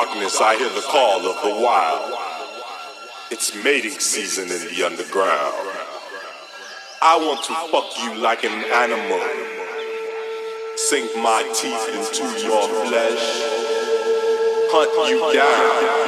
Darkness, I hear the call of the wild. It's mating season in the underground. I want to fuck you like an animal. Sink my teeth into your flesh. Hunt you down.